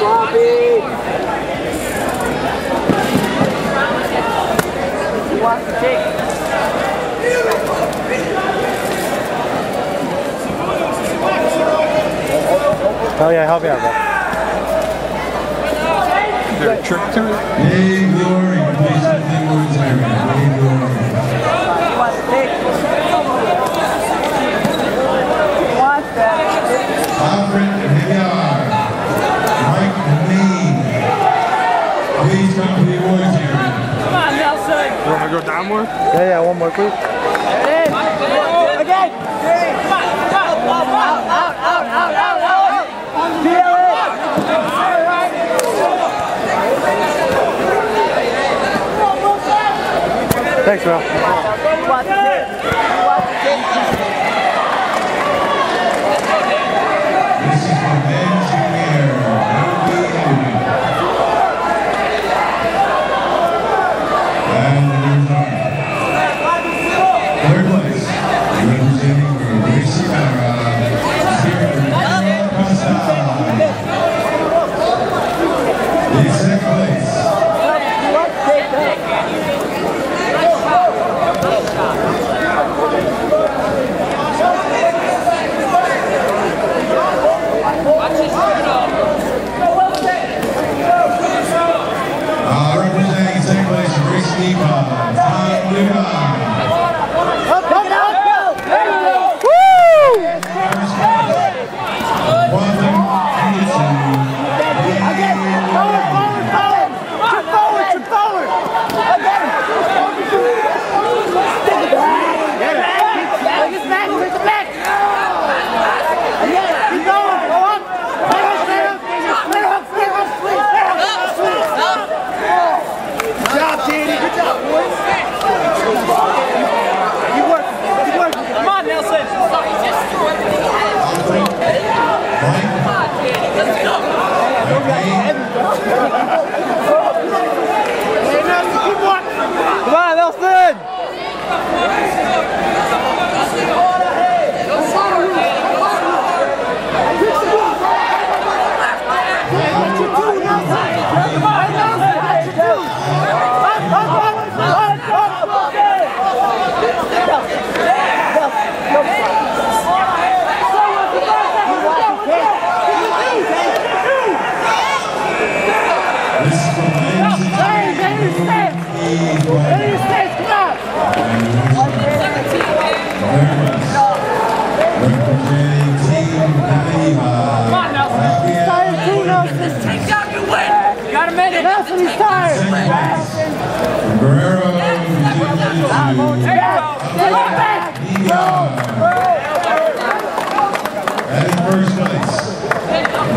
Bobby. He wants to take. Oh yeah, help me out, bro. Is there a trick to it? Dave Glory, Yeah, yeah, one more, please. Again. Come on, come on. Out, out, out, out, out, out. Feel it. Thanks, bro.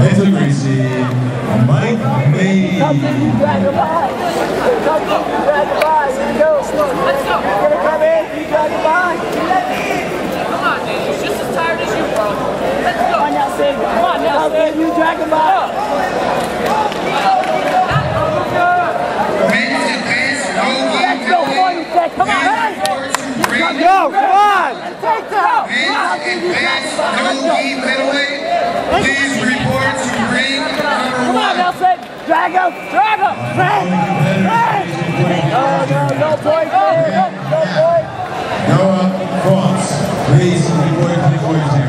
Lindsay Gracie, Mike May. Him by. Here we go. Let's go. He's gonna come in. You drag him by. Come on, dude. He's just as tired as you, bro. Let's go. Come on, Nelson. Come on, Nelson. You drag him by. Men's advanced no Let's go, boy. You said, come on. Go, come on! Take that. Men's advanced no gi middleweight. Please report to ring number Come on, one. Nelson. Drag him. Drag him. Drag. Drag. No, no, no, boy. No, no, no, boy. Noah Fox. Please report to the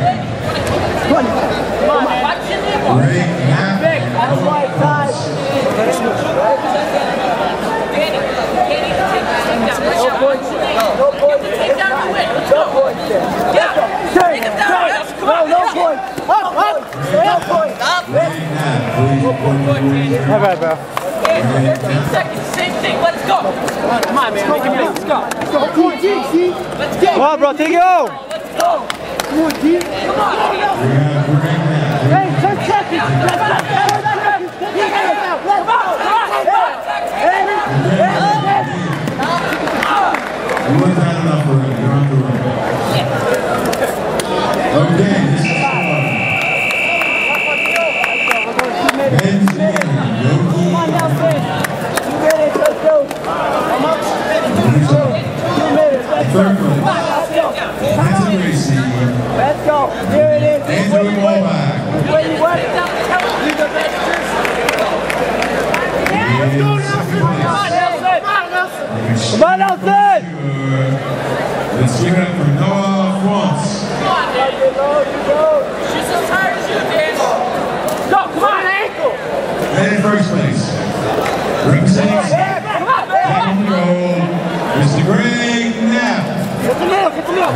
No go. points there. Yeah. Yes, come No, on. no points. Up, up. No boys here. My bad, bro. Okay, 13 seconds. Same thing. Let's go. Come on, man. Make him big. Let's go. Go, T, see? Let's go. Come on, bro, take it home! Let's go. Come on, have Ray Knapp. Hey, 10 seconds. Let's go. 10 seconds. Let's go. Let's go. Hey, hey, hey. You weren't had Third place. Let's go. Nancy Gracie. Let's go. Here it is. Where you where you the television. Let's go! Let's it up for France. Come on, Danny. She's as tired as you, Dan. Go, come on. Ankle. And in first place, representing Come on, back on the road, Mr. Greg Knapp. Get get the middle.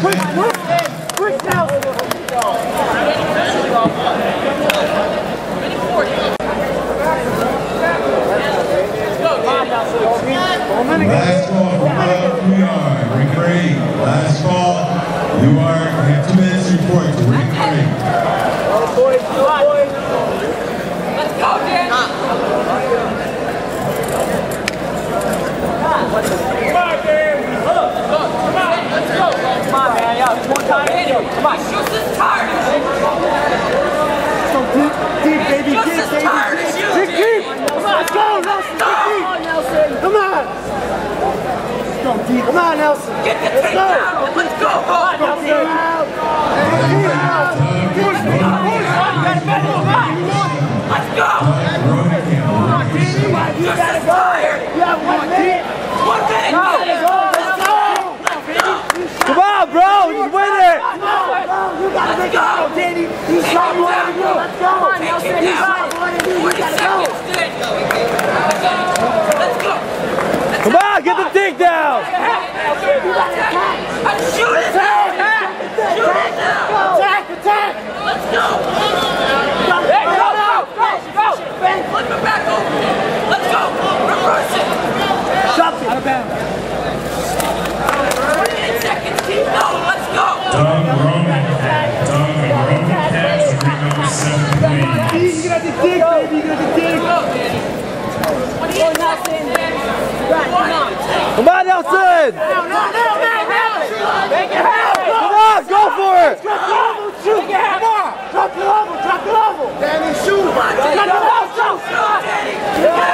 Quick, quick. Quick, Nelson. Last call from Bob Couillard, Rick Craig. Last call, you are, you have two minutes to report to Rick Craig. Let's go, Dan. Let's go. Come on, man. Yeah, one time. Come on. As tired as you. Go deep, deep, baby, Just deep, as baby. tired as you, Deep, deep. Come on, let's go, Nelson. Deep, deep. Come on. Go deep. Come on, Nelson. Get the Let's tape go. down. Let's go. Come on, Go Nelson. deep. Deep, Nelson. Let's go. Campbell. You gotta go. tired. You have one minute. One minute. Go, let's go. Come on, bro! Just win it! No, no, you gotta make it go, Danny. You shot more than you. Let's go. Take him You down. shot more than you. You 40 gotta go. seconds, Dan. Let's go. Come on, get the dig down! I'm shooting now. Shoot it now. Attack, attack. Let's go. Go, Hey, go, go, go, go, go. Flip it back over. Let's go. Reverse it. Come on, Nelson! Now, now, now, now, now! Make it happen! Come on, go for it! Drop the level, shoot! Make it happen! Drop the level, drop the level! Danny, shoot! Drop the level, shoot! Danny, shoot!